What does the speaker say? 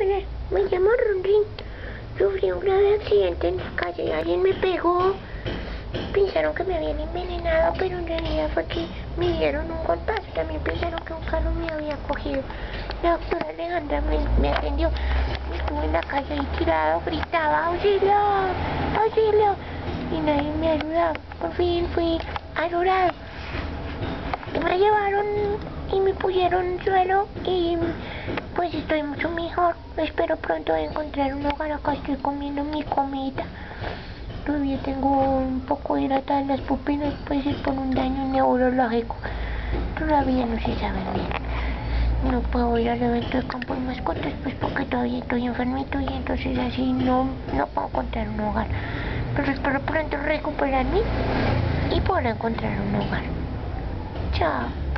Me llamo Ronrin. Sufrí un grave accidente en la calle. Alguien me pegó. Pensaron que me habían envenenado, pero en realidad fue que me dieron un golpazo. También pensaron que un carro me había cogido. La doctora Alejandra me, me atendió. Estuve en la calle ahí tirado, gritaba, auxilio, auxilio. Y nadie me ayudaba. Por fin fui ayudado. Me llevaron y me pusieron suelo y pues estoy mucho mejor. Espero pronto encontrar un hogar. Acá estoy comiendo mi comida. Todavía tengo un poco irritadas las pupilas, puede ser por un daño neurológico. Todavía no se sabe bien. No puedo ir al evento de campo de mascotas, pues porque todavía estoy enfermito y entonces así no, no puedo encontrar un hogar. Pero espero pronto recuperarme y poder encontrar un hogar. Chao.